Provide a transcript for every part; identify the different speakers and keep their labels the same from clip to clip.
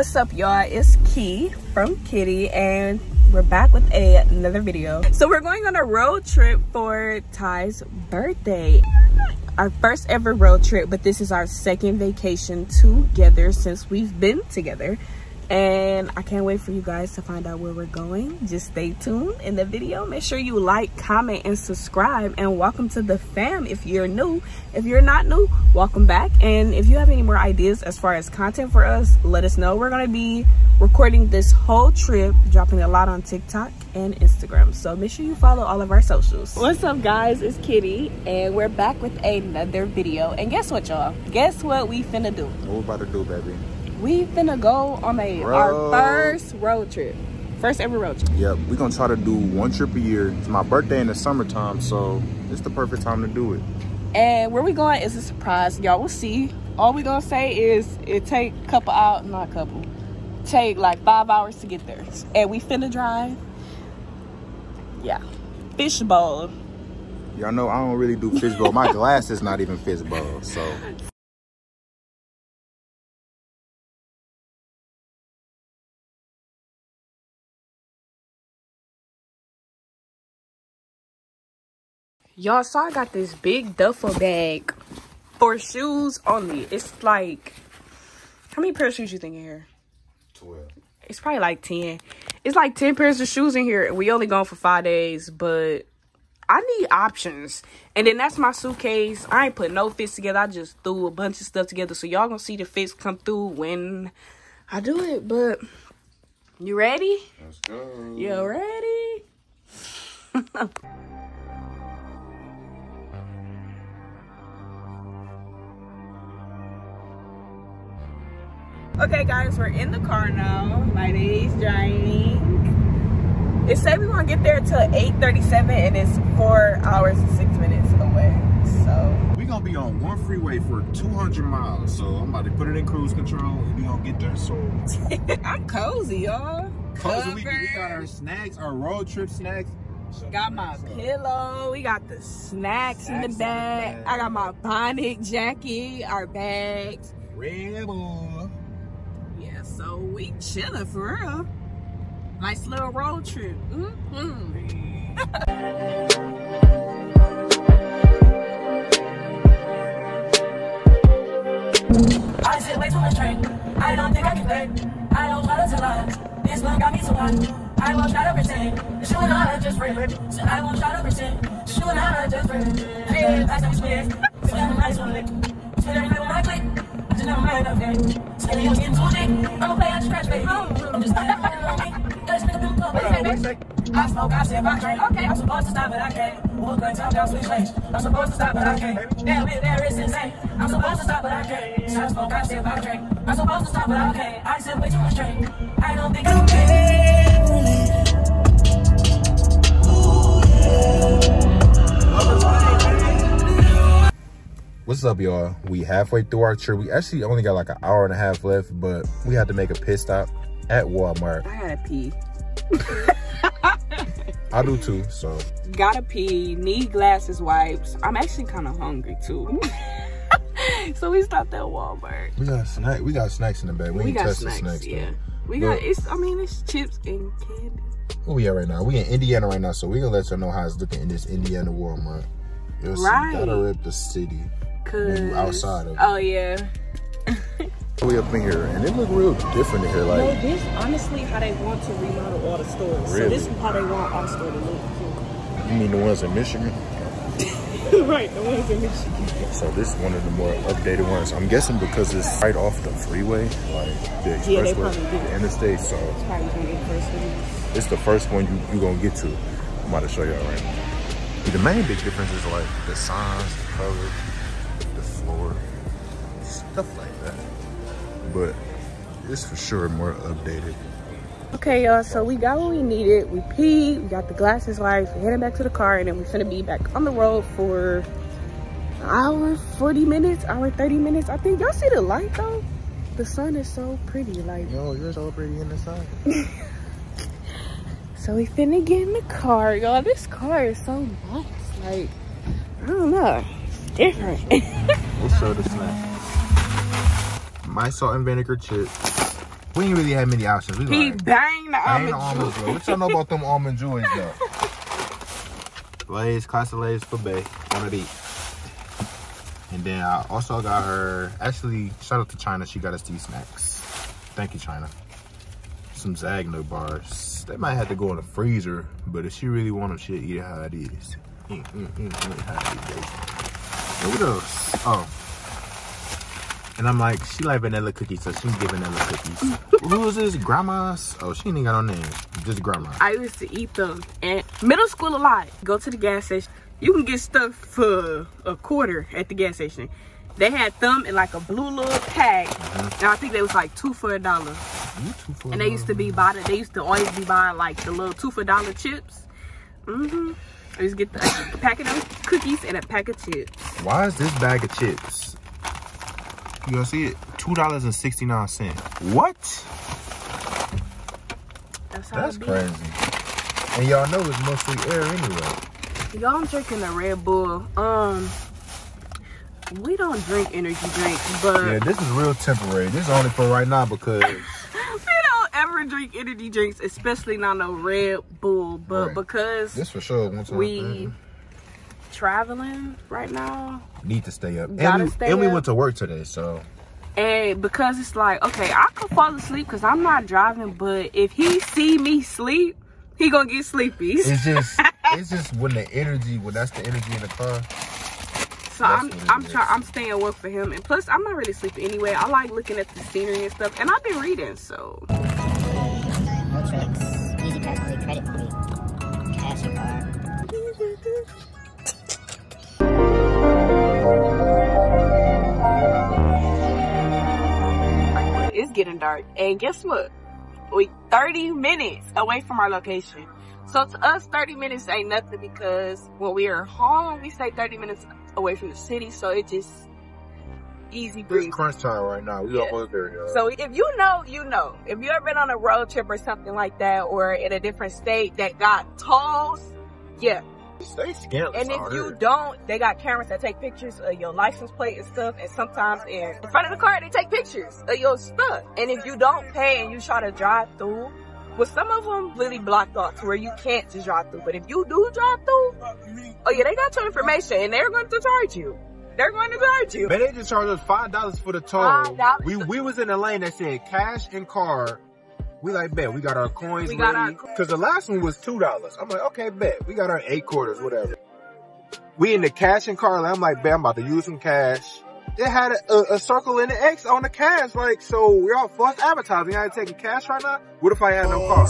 Speaker 1: what's up y'all? It's key from KiTy and we're back with a, another video. So we're going on a road trip for ty's birthday. Our first ever road trip but this is our second vacation together since we've been together and i can't wait for you guys to find out where we're going. Just stay tuned in the video. Make sure you like comment and subscribe. And welcome to the fam. If you're new if you're not new welcome back. And if you have any more ideas as far as content for us let us know. We're going to be recording this whole trip dropping a lot on tiktok and instagram. So make sure you follow all of our socials. What's up guys? It's KiTy and we're back with another video. And guess what y'all? Guess what we finna do?
Speaker 2: What we about to do baby
Speaker 1: we finna go on a road. our first road trip. First ever road trip.
Speaker 2: Yep, we're gonna try to do one trip a year. It's my birthday in the summertime, so it's the perfect time to do it.
Speaker 1: And where we going is a surprise. Y'all will see. All we gonna say is it take a couple out, not a couple, take like five hours to get there. And we finna drive. Yeah. Fishbowl.
Speaker 2: Y'all know I don't really do fishbowl. My glass is not even fishbowl, so
Speaker 1: Y'all saw I got this big duffel bag for shoes only. It's like, how many pairs of shoes you think in here?
Speaker 2: 12.
Speaker 1: It's probably like 10. It's like 10 pairs of shoes in here. We only gone for five days, but I need options. And then that's my suitcase. I ain't put no fits together. I just threw a bunch of stuff together. So y'all gonna see the fits come through when I do it. But you ready?
Speaker 2: Let's go.
Speaker 1: You ready? Okay, guys, we're in the car now. My day's driving. It said we want to get there till 8:37, and it's four hours and six minutes away. So
Speaker 2: We're gonna be on one freeway for 200 miles. So I'm about to put it in cruise control, and we gonna get there soon.
Speaker 1: I'm cozy, y'all.
Speaker 2: Cozy. We, we got our snacks, our road trip snacks.
Speaker 1: Got my pillow. We got the snacks, snacks in the bag. In the bag. I got my bonnet, jacket, our bags.
Speaker 2: Rebel.
Speaker 1: So we chilling for real. Nice little road trip. Mm -hmm. I sit way too much drink. I don't think I can play. I don't want to lie. This one got me so hot. I won't try to pretend. You and I just friends. So I won't try to pretend. You and I are just friends. Hey, I said we split. Split on nice one lick. Split every night when I click. Just never mind, okay. Your skin too. I'ma play the scratch, baby. I'm just new club. I smoke, I sip, I drink. Okay, I'm supposed to stop, but I can't. Walk like top down, switch lanes. I'm supposed to stop, but I can't. Damn it, there is insane. I'm supposed to stop, but I can't. I smoke, I sip, I drink. I'm supposed to stop, but I can't. I sip way too much drink. I don't think I'm ready.
Speaker 2: What's up, y'all? We halfway through our trip. We actually only got like an hour and a half left, but we had to make a pit stop at Walmart.
Speaker 1: I gotta pee.
Speaker 2: I do too, so.
Speaker 1: Gotta pee, need glasses wipes. I'm actually kind of hungry too. so we stopped at Walmart.
Speaker 2: We got snack. We got snacks in the bag. We, we got snacks, snacks
Speaker 1: yeah. Though. We got it's. I mean, it's chips and candy.
Speaker 2: Where we at right now? We in Indiana right now, so we gonna let y'all know how it's looking in this Indiana Walmart. You'll
Speaker 1: right.
Speaker 2: See, gotta rip the city. Cause outside of.
Speaker 1: Oh yeah.
Speaker 2: we up in here, and it look real different in here. Like
Speaker 1: no, this honestly how they want to remodel all the stores. Really? So this is how they want our store to look too.
Speaker 2: You mean the ones in Michigan?
Speaker 1: right, the ones in Michigan.
Speaker 2: So this is one of the more updated ones. I'm guessing because it's right off the freeway, like the expressway, yeah, the interstate. So
Speaker 1: it's probably gonna be the first one.
Speaker 2: It's the first one you you gonna get to. I'm about to show y'all right now. The main big difference is like the signs, the color floor, stuff like that. But it's for sure more updated.
Speaker 1: Okay, y'all, so we got what we needed. We peed, we got the glasses wipes, we're heading back to the car, and then we're gonna be back on the road for an hour, 40 minutes, hour, 30 minutes. I think y'all see the light though? The sun is so pretty, like.
Speaker 2: Yo, you're so pretty in the sun.
Speaker 1: so we finna get in the car, y'all. This car is so nice. Like, I don't know it's different.
Speaker 2: we'll show the snack. My salt and vinegar chips. We ain't really had many options. We
Speaker 1: He
Speaker 2: like,
Speaker 1: banged the
Speaker 2: bang
Speaker 1: almond joy.
Speaker 2: What y'all know about them almond joys though? Lay's, class of Lay's for Bay. One of these. And then I also got her, actually, shout out to China. She got us these snacks. Thank you, China. Some Zagnut bars. They might have to go in the freezer, but if she really want them, she'll eat it how it is. Mm, mm, mm, mm, how it is. And what else? Oh. And I'm like, she like vanilla cookies, so she can get vanilla cookies. Who is this? Grandma's? Oh, she ain't got no name. Just grandma.
Speaker 1: I used to eat them and middle school a lot. Go to the gas station. You can get stuff for a quarter at the gas station. They had them in like a blue little pack. And I think they was like two for a dollar.
Speaker 2: You two for
Speaker 1: And they used to be buying, they used to always be buying like the little two for a dollar chips. Mm-hmm. I just get the, a packet of cookies and a pack of chips.
Speaker 2: Why is this bag of chips? You gonna see it? Two dollars and sixty nine cent. What?
Speaker 1: That's how
Speaker 2: That's
Speaker 1: it be.
Speaker 2: crazy. And y'all know it's mostly air anyway.
Speaker 1: Y'all, I'm drinking a Red Bull. Um, we don't drink energy drinks, but
Speaker 2: Yeah, this is real temporary. This is only for right now because
Speaker 1: we don't ever drink energy drinks, especially not no Red Bull. But
Speaker 2: Right.
Speaker 1: because
Speaker 2: this for sure. One time
Speaker 1: we
Speaker 2: thing.
Speaker 1: Traveling right now,
Speaker 2: need to stay up.
Speaker 1: Gotta
Speaker 2: and we,
Speaker 1: stay
Speaker 2: and we went to work today, so
Speaker 1: and because it's like, okay, I could fall asleep because I'm not driving, but if he see me sleep, he gonna get sleepy.
Speaker 2: it's just it's just when the energy when that's the energy in the car.
Speaker 1: So I'm I'm
Speaker 2: is.
Speaker 1: trying I'm staying woke for him, and plus I'm not really sleeping anyway. I like looking at the scenery and stuff, and I've been reading, so
Speaker 3: No tricks. E-ZPass credit
Speaker 1: getting dark. And guess what? We 30 minutes away from our location. So to us, 30 minutes ain't nothing because when we are home, we stay 30 minutes away from the city. So it just easy breeze.
Speaker 2: It's crunch time right now. We
Speaker 1: Yeah.
Speaker 2: almost there, y'all.
Speaker 1: So if you know, you know. If you ever been on a road trip or something like that, or in a different state that got tolls, yeah.
Speaker 2: Stay scandalous.
Speaker 1: And if you don't, they got cameras that take pictures of your license plate and stuff. And sometimes in front of the car, they take pictures of your stuff. And if you don't pay and you try to drive through, well, some of them really blocked off to where you can't just drive through. But if you do drive through, oh yeah, they got your information and they're going to charge you. They're going to charge you.
Speaker 2: Man, they just charged us five dollars for the toll.
Speaker 1: $5.
Speaker 2: We we was in a lane that said cash and card. We like bet we got our coins
Speaker 1: We got our
Speaker 2: because the last one was two dollars. I'm like, okay, bet we got our eight quarters, whatever. We in the cash and card. lane. I'm like, bet I'm about to use some cash. It had a, a, a circle in the X on the cash, like so. We're all false advertising. I ain't taking cash right now. What if I had no card?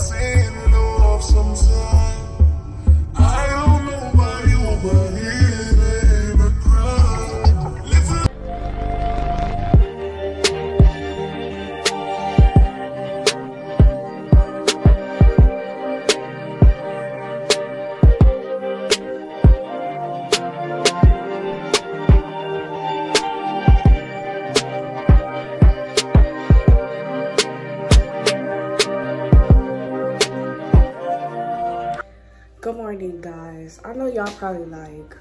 Speaker 1: Good morning, guys. I know y'all probably like,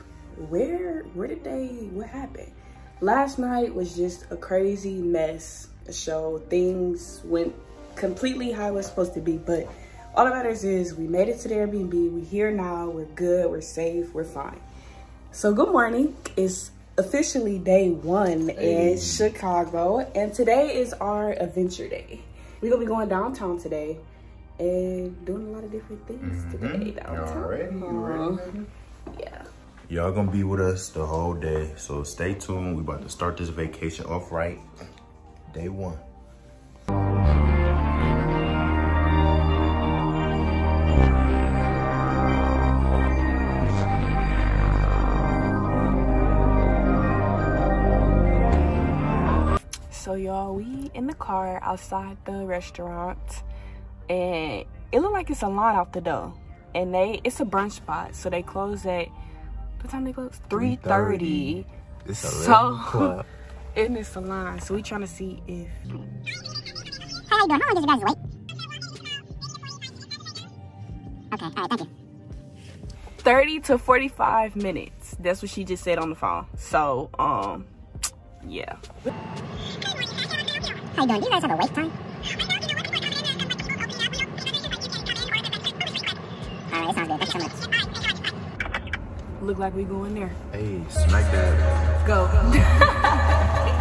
Speaker 1: where, where did they, what happened? Last night was just a crazy mess show. Things went completely how it was supposed to be, but all that matters is we made it to the Airbnb. We're here now. We're good. We're safe. We're fine. So good morning. It's officially day one in Chicago, and today is our adventure day. We're gonna be going downtown today and doing a lot of different things today downtown.
Speaker 2: Y'all ready? You ready?
Speaker 1: Yeah.
Speaker 2: Y'all gonna be with us the whole day, so stay tuned. We about to start this vacation off right. Day one.
Speaker 1: So y'all, we in the car outside the restaurant, and it looked like it's a line out the door. And they, it's a brunch spot, so they close at what time they close? Three thirty.
Speaker 2: It's
Speaker 1: So-
Speaker 2: 11 o'clock.
Speaker 1: And it's a line, so we trying to see if
Speaker 3: How you doing? How long did you guys wait? Okay, all right, thank you.
Speaker 1: thirty to forty-five minutes. That's what she just said on the phone. So, um, yeah.
Speaker 3: How you doing? Do you guys have a wait time? Alright, sounds good. Thank you so much.
Speaker 1: Look like we going there.
Speaker 2: Hey, smack that.
Speaker 1: Go.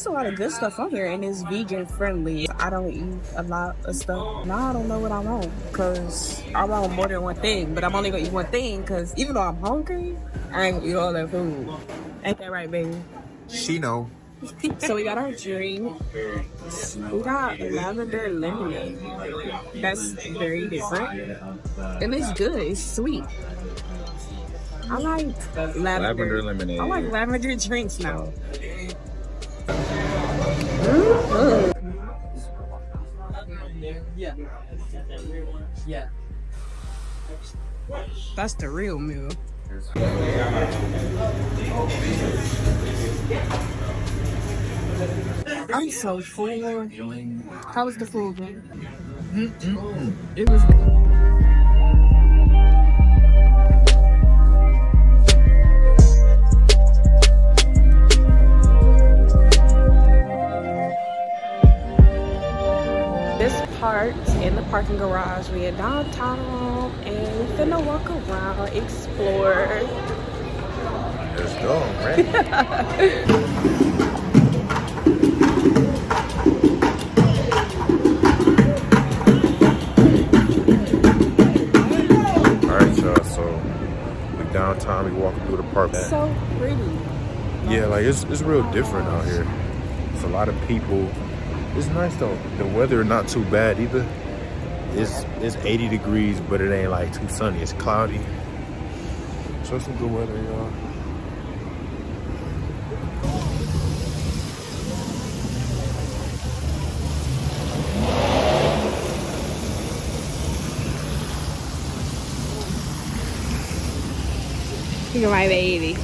Speaker 1: it's a lot of good stuff on here and it's vegan friendly. I don't eat a lot of stuff. Now I don't know what I want because I want more than one thing, but I'm only gonna eat one thing because even though I'm hungry, I ain't gonna eat all that food. Ain't that right, baby?
Speaker 2: She know.
Speaker 1: So we got our drink. We got lavender lemonade. That's very different. And it's good. It's sweet. I like lavender.
Speaker 2: Lavender lemonade.
Speaker 1: I like lavender drinks now. That's the real meal. I'm so full. How was the food? It was. Parking garage. We in downtown and we're finna walk around, explore.
Speaker 2: Let's go, right? Alright, y'all, so we downtown, we walking through the park.
Speaker 1: It's So pretty.
Speaker 2: Yeah, like it's, it's real different out here. It's a lot of people. It's nice though. The weather not too bad either. It's it's 80 degrees, but it ain't like too sunny. It's cloudy. So it's some good weather, y'all.
Speaker 1: You're my baby.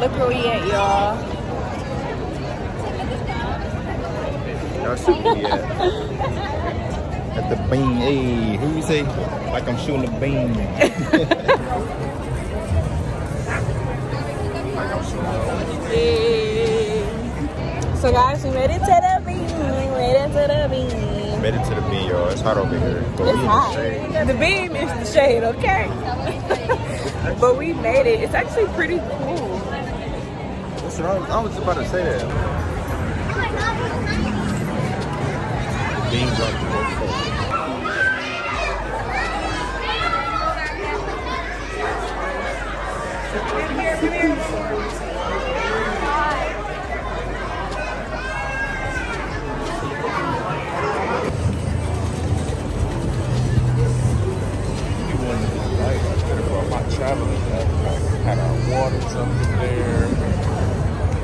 Speaker 1: Look where we at, y'all.
Speaker 2: Y'all see me at, at the bean. Hey, who you say? Like I'm shooting a bean.
Speaker 1: So guys, we made it to the bean. We made it to the bean.
Speaker 2: Made it to the bean, y'all. It's hot over here. But
Speaker 1: It's
Speaker 2: we in the
Speaker 1: hot. The beam is the shade, okay? but we made it. It's actually pretty.
Speaker 2: Listen, I was, I was about to say that. Beans off the West Coast. You wanted to be light. I should have brought my traveling bag. Had our water something there.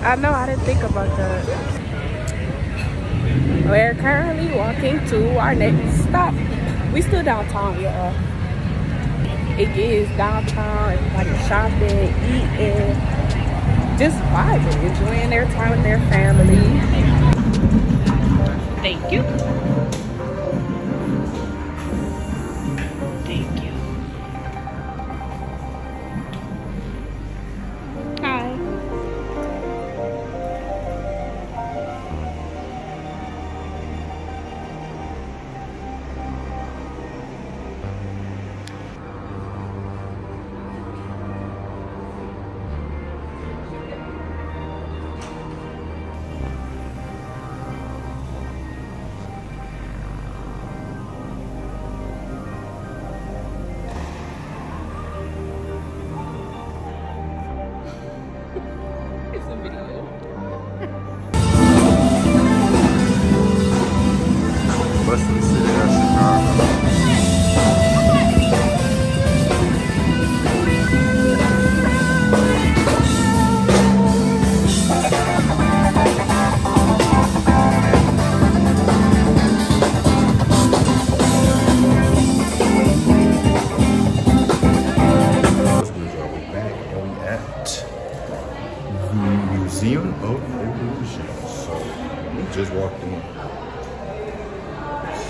Speaker 1: I know, I didn't think about that. We're currently walking to our next stop. We still downtown, y'all. It is downtown. Everybody's shopping, eating, just vibing, enjoying their time with their family. Thank you.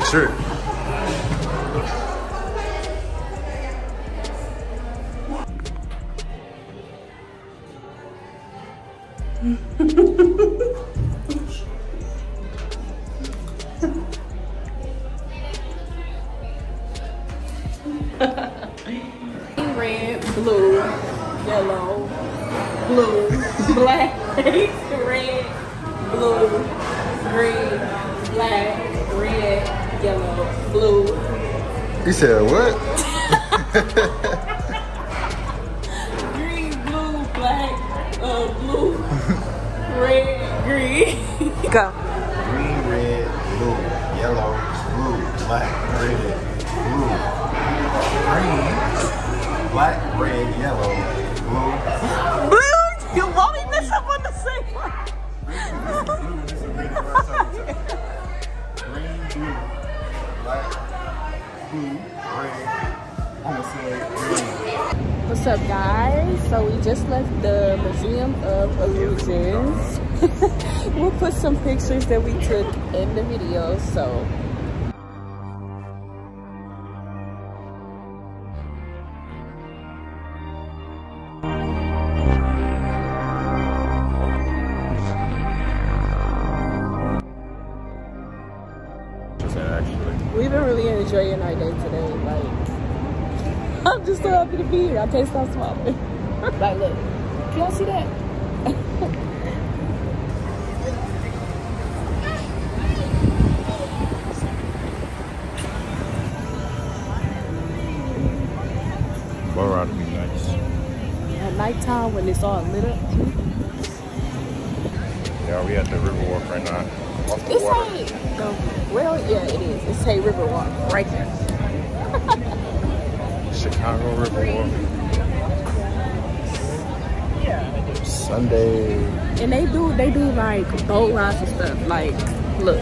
Speaker 2: And
Speaker 1: green. Go.
Speaker 2: Green, red, blue, yellow, blue, black, red, blue, green, black, red, yellow, blue.
Speaker 1: Blue, you loading this up on the same one.
Speaker 2: Green, blue, black, blue, red. I'm gonna say green.
Speaker 1: What's up, guys? So we just left the Museum of Illusions. we'll put some pictures that we took in the video. So we've been really enjoying our day today. Like, I'm just so happy to be here. I can't stop smiling. like, look, can y'all see that? It's all lit up.
Speaker 2: Yeah, we at the Riverwalk right now. Off the
Speaker 1: It's
Speaker 2: water.
Speaker 1: Hay. Well, yeah, it is. It's Hay River Walk right there.
Speaker 2: Chicago Riverwalk. Yeah. Sunday.
Speaker 1: And they do they do like boat rides and stuff. Like, look.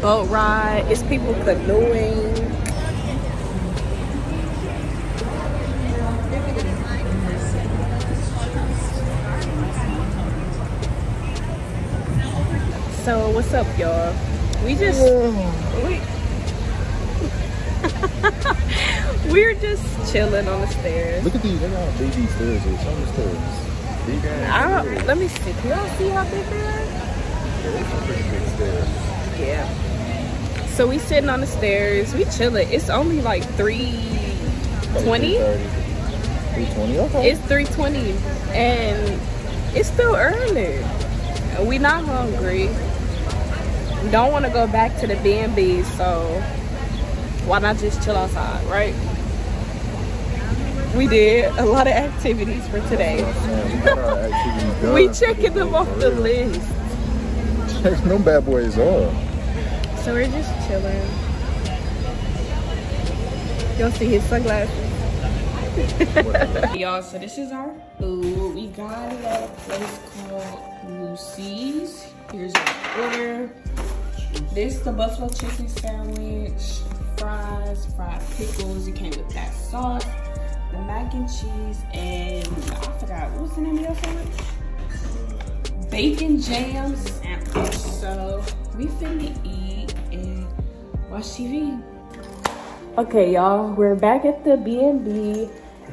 Speaker 1: Boat ride, it's people canoeing. So what's up y'all? We just mm. we we're just chilling on the stairs.
Speaker 2: Look at these. Look how big these stairs is. Show the stairs. Big ass.
Speaker 1: I let me see. Can y'all see how big they are?
Speaker 2: Yeah, are pretty big stairs.
Speaker 1: Yeah. So we sitting on the stairs. We chilling. It's only like three twenty.
Speaker 2: 320, okay.
Speaker 1: It's three twenty, and it's still early. We not hungry. Don't want to go back to the B and B, so why not just chill outside, right? We did a lot of activities for today.
Speaker 2: We got our activities done
Speaker 1: We checking them off the list.
Speaker 2: Check no bad boys off.
Speaker 1: So we're just chilling. You'll see his sunglasses. Y'all, so this is our food. We got it at a place called Lucy's. Here's our order. This is the buffalo chicken sandwich, fries, fried pickles. It came with that sauce. the mac and cheese, and I forgot what's the name of your sandwich? Bacon jam sandwich. So we finna eat and watch TV. Okay, y'all, we're back at the B&B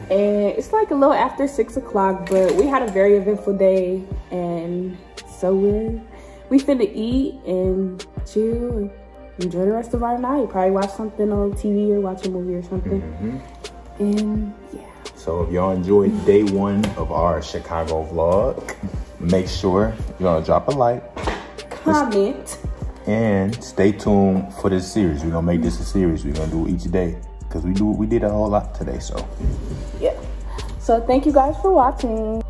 Speaker 1: and it's like a little after six o'clock, but we had a very eventful day and so we're we finna eat and chill and enjoy the rest of our night. Probably watch something on TV or watch a movie or something.
Speaker 2: Mm-hmm.
Speaker 1: And yeah.
Speaker 2: So if y'all enjoyed day one of our Chicago vlog, make sure you're gonna drop a like
Speaker 1: Comment.
Speaker 2: and stay tuned for this series. We're gonna make this a series. We're gonna do it each day because we do we did a whole lot today. So
Speaker 1: Yeah. So thank you guys for watching.